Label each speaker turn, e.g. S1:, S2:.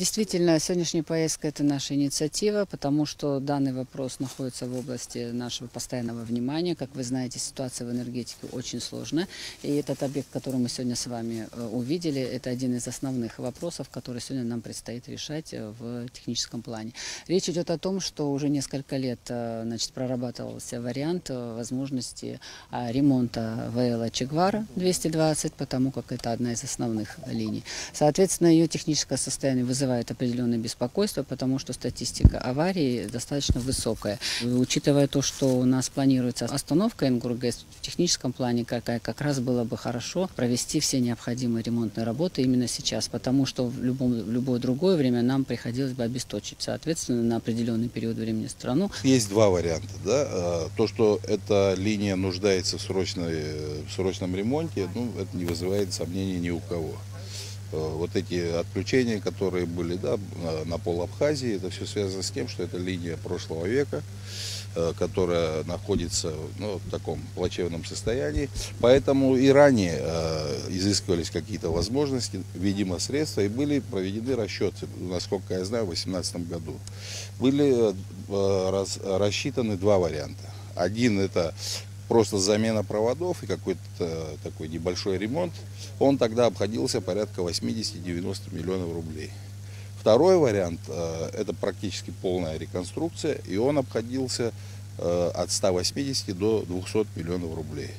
S1: Действительно, сегодняшняя поездка – это наша инициатива, потому что данный вопрос находится в области нашего постоянного внимания. Как вы знаете, ситуация в энергетике очень сложная. И этот объект, который мы сегодня с вами э, увидели, это один из основных вопросов, который сегодня нам предстоит решать э, в техническом плане. Речь идет о том, что уже несколько лет э, значит, прорабатывался вариант возможности ремонта ВЛ Чегвара 220, потому как это одна из основных линий. Соответственно, ее техническое состояние вызывает определенное беспокойство, потому что статистика аварий достаточно высокая. Учитывая то, что у нас планируется остановка НГУРГЭС в техническом плане, какая как раз было бы хорошо провести все необходимые ремонтные работы именно сейчас, потому что в, любом, в любое другое время нам приходилось бы обесточить, соответственно, на определенный период времени страну.
S2: Есть два варианта. Да? Э, То, что эта линия нуждается в, срочной, в срочном ремонте, ну, это не вызывает сомнений ни у кого. Э, Вот эти отключения, которые были да, э, на пол Абхазии, это все связано с тем, что это линия прошлого века, э, которая находится ну, в таком плачевном состоянии. Поэтому и ранее изыскивались какие-то возможности, видимо, средства, и были проведены расчеты, насколько я знаю, в 2018 году. Были рассчитаны два варианта. Один это просто замена проводов и какой-то э, такой небольшой ремонт. Он тогда обходился порядка 80-90 миллионов рублей. Второй вариант э, это практически полная реконструкция, и он обходился э, от 180 до 200 миллионов рублей.